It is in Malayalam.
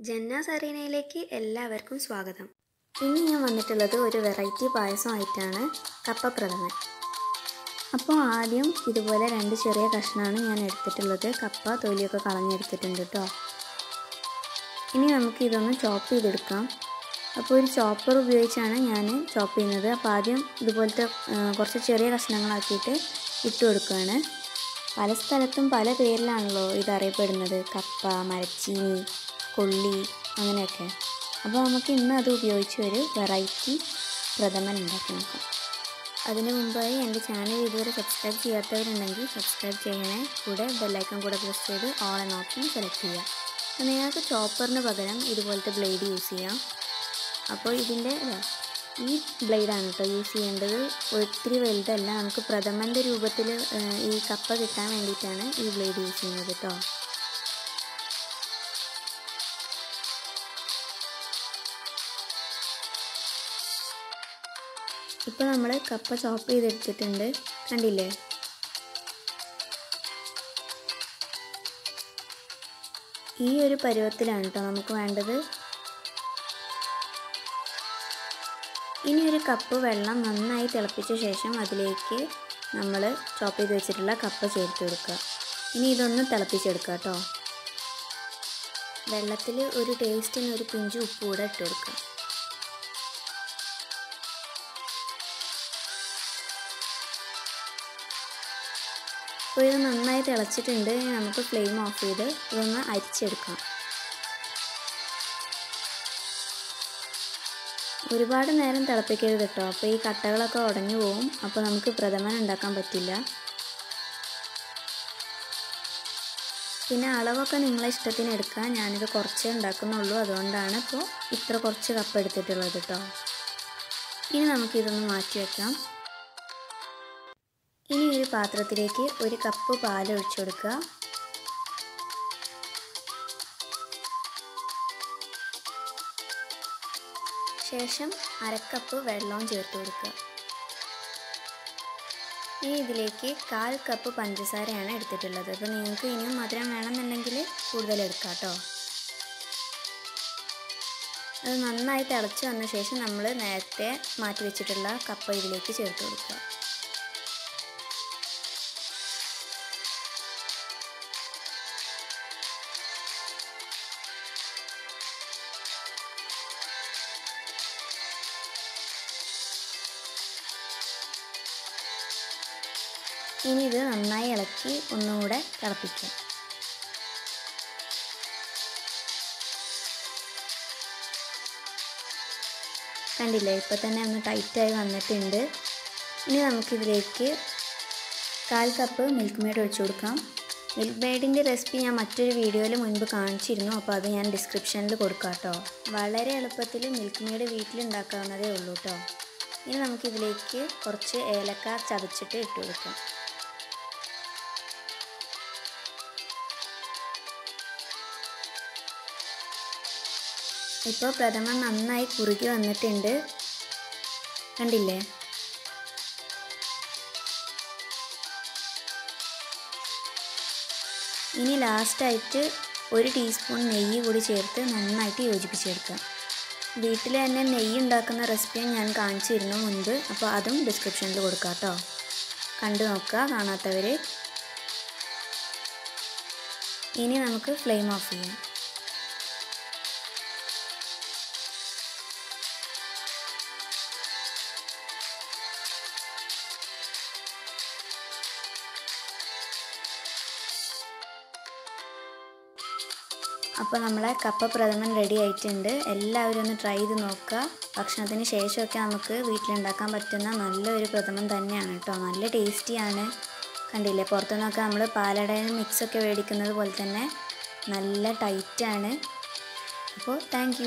ജന്നാസ് അറീനയിലേക്ക് എല്ലാവർക്കും സ്വാഗതം. ഇന്ന് ഞാൻ വന്നിട്ടുള്ളത് ഒരു വെറൈറ്റി പായസമായിട്ടാണ് കപ്പപ്രഥമൻ. അപ്പോൾ ആദ്യം ഇതുപോലെ രണ്ട് ചെറിയ കഷ്ണമാണ് ഞാൻ എടുത്തിട്ടുള്ളത്. കപ്പ തൊലിയൊക്കെ കളഞ്ഞെടുത്തിട്ടുണ്ട് കേട്ടോ ഇനി നമുക്ക് ഇതൊന്ന് ചോപ്പ് ചെയ്തെടുക്കാം. അപ്പോൾ ഒരു ചോപ്പർ ഉപയോഗിച്ചാണ് ഞാൻ ചോപ്പ് ചെയ്യുന്നത്. അപ്പോൾ ആദ്യം ഇതുപോലത്തെ കുറച്ച് ചെറിയ കഷ്ണങ്ങളാക്കിയിട്ട് ഇട്ട് കൊടുക്കുകയാണ്. പല സ്ഥലത്തും പല പേരിലാണല്ലോ ഇതറിയപ്പെടുന്നത് കപ്പ മരച്ചീനി കൊള്ളി അങ്ങനെയൊക്കെ. അപ്പോൾ നമുക്ക് ഇന്ന് അത് ഉപയോഗിച്ച് ഒരു വെറൈറ്റി പ്രഥമൻ ഉണ്ടാക്കി നോക്കാം. അതിന് മുമ്പായി എന്റെ ചാനൽ ഇതുവരെ സബ്സ്ക്രൈബ് ചെയ്യാത്തവരുണ്ടെങ്കിൽ സബ്സ്ക്രൈബ് ചെയ്യണേ. കൂടെ ബെല്ലൈക്കൺ കൂടെ പ്രസ് ചെയ്ത് ഓൾ എന്ന ഓപ്ഷൻ സെലക്ട് ചെയ്യാം നിങ്ങൾക്ക് ചോപ്പറിന് പകരം ഇതുപോലത്തെ ബ്ലേഡ് യൂസ് ചെയ്യാം. അപ്പോൾ ഇതിന്റെ ഇതാ, ഈ ബ്ലേഡാണ് കേട്ടോ യൂസ് ചെയ്യേണ്ടത്. ഒത്തിരി വലുതല്ല നമുക്ക് പ്രഥമന്റെ രൂപത്തിൽ ഈ കപ്പ കിട്ടാൻ വേണ്ടിയിട്ടാണ് ഈ ബ്ലേഡ് യൂസ് ചെയ്യുന്നത് കേട്ടോ. ഇപ്പോൾ നമ്മൾ കപ്പ ചോപ്പ് ചെയ്തെടുത്തിട്ടുണ്ട്. കണ്ടില്ലേ? ഈ ഒരു പരുവത്തിലാണ് കേട്ടോ നമുക്ക് വേണ്ടത്. ഇനി ഒരു കപ്പ് വെള്ളം നന്നായി തിളപ്പിച്ച ശേഷം അതിലേക്ക് നമ്മൾ ചോപ്പ് ചെയ്ത് വെച്ചിട്ടുള്ള കപ്പ ചേർത്ത് കൊടുക്കുക. ഇനി ഇതൊന്ന് തിളപ്പിച്ചെടുക്കുക കേട്ടോ വെള്ളത്തിൽ ഒരു ടേസ്റ്റിന് ഒരു പിഞ്ച് ഉപ്പ് കൂടെ ഇട്ട് കൊടുക്കുക. അപ്പോൾ ഇത് നന്നായി തിളച്ചിട്ടുണ്ട്. നമുക്ക് ഫ്ലെയിം ഓഫ് ചെയ്ത് ഇതൊന്ന് അരിച്ചെടുക്കാം. ഒരുപാട് നേരം തിളപ്പിക്കരുത് കേട്ടോ. അപ്പോൾ ഈ കട്ടകളൊക്കെ ഉടഞ്ഞു പോകും അപ്പോൾ നമുക്ക് പ്രഥമൻ ഉണ്ടാക്കാൻ പറ്റില്ല. പിന്നെ അളവൊക്കെ നിങ്ങളെ ഇഷ്ടത്തിന് എടുക്കാം. ഞാനിത് കുറച്ചേ ഉണ്ടാക്കുന്നുള്ളൂ. അതുകൊണ്ടാണ് ഇപ്പോൾ ഇത്ര കുറച്ച് കപ്പ് എടുത്തിട്ടുള്ളത് കേട്ടോ. ഇനി നമുക്കിതൊന്ന് മാറ്റി ഇനി ഒരു പാത്രത്തിലേക്ക് ഒരു കപ്പ് പാൽ ഒഴിച്ചു കൊടുക്കുക. ശേഷം അരക്കപ്പ് വെള്ളവും ചേർത്ത് കൊടുക്കുക. ഇനി ഇതിലേക്ക് കാൽ കപ്പ് പഞ്ചസാരയാണ് എടുത്തിട്ടുള്ളത്. അപ്പോൾ നിങ്ങൾക്ക് ഇനിയും മധുരം വേണമെന്നുണ്ടെങ്കിൽ കൂടുതൽ എടുക്കാം കേട്ടോ. അത് നന്നായി തിളച്ച് വന്ന ശേഷം നമ്മൾ നേരത്തെ മാറ്റി വെച്ചിട്ടുള്ള കപ്പ ഇതിലേക്ക് ചേർത്ത് കൊടുക്കുക. ഇനി ഇത് നന്നായി ഇളക്കി ഒന്നുകൂടെ തിളപ്പിക്കാം. കണ്ടില്ലേ ഇപ്പോൾ തന്നെ ഒന്ന് ടൈറ്റായി വന്നിട്ടുണ്ട്. ഇനി നമുക്കിതിലേക്ക് കാൽ കപ്പ് മിൽക്ക് മെയ്ഡ് ഒഴിച്ചു കൊടുക്കാം. മിൽക്ക് മെയ്ഡിന്റെ റെസിപ്പി ഞാൻ മറ്റൊരു വീഡിയോയിൽ മുൻപ് കാണിച്ചിരുന്നു അപ്പോൾ അത് ഞാൻ ഡിസ്ക്രിപ്ഷനിൽ കൊടുക്കാം കേട്ടോ. വളരെ എളുപ്പത്തിൽ മിൽക്ക് മെയ്ഡ് വീട്ടിലുണ്ടാക്കാവുന്നതേ ഉള്ളൂ കേട്ടോ. ഇനി നമുക്കിതിലേക്ക് കുറച്ച് ഏലക്ക ചതച്ചിട്ട് ഇട്ട് കൊടുക്കാം. ഇപ്പോൾ പ്രഥമ നന്നായി കുറുകി വന്നിട്ടുണ്ട്. കണ്ടില്ലേ? ഇനി ലാസ്റ്റായിട്ട് ഒരു ടീസ്പൂൺ നെയ്യ് കൂടി ചേർത്ത് നന്നായിട്ട് യോജിപ്പിച്ചെടുക്കാം. വീട്ടിൽ തന്നെ നെയ്യ് ഉണ്ടാക്കുന്ന റെസിപ്പി ഞാൻ കാണിച്ചിരുന്നു മുൻപ്. അപ്പോൾ അതും ഡിസ്ക്രിപ്ഷനിൽ കൊടുക്കാം കേട്ടോ. കണ്ടു നോക്കുക കാണാത്തവർ ഇനി നമുക്ക് ഫ്ലെയിം ഓഫ് ചെയ്യാം. അപ്പോൾ നമ്മളെ കപ്പ പ്രഥമൻ റെഡി ആയിട്ടുണ്ട്. എല്ലാവരും ഒന്ന് ട്രൈ ചെയ്ത് നോക്കുക. ഭക്ഷണത്തിന് ശേഷമൊക്കെ നമുക്ക് വീട്ടിലുണ്ടാക്കാൻ പറ്റുന്ന നല്ലൊരു പ്രഥമൻ തന്നെയാണ് കേട്ടോ. നല്ല ടേസ്റ്റിയാണ് കണ്ടില്ലേ? പുറത്തുനിന്നൊക്കെ നമ്മൾ പാലടയിൽ മിക്സൊക്കെ മേടിക്കുന്നത് പോലെ തന്നെ നല്ല ടൈറ്റാണ് അപ്പോൾ താങ്ക്